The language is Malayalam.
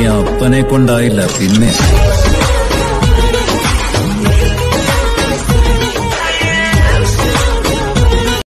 ഈ അപ്പനെ കൊണ്ടായില്ല പിന്നെ.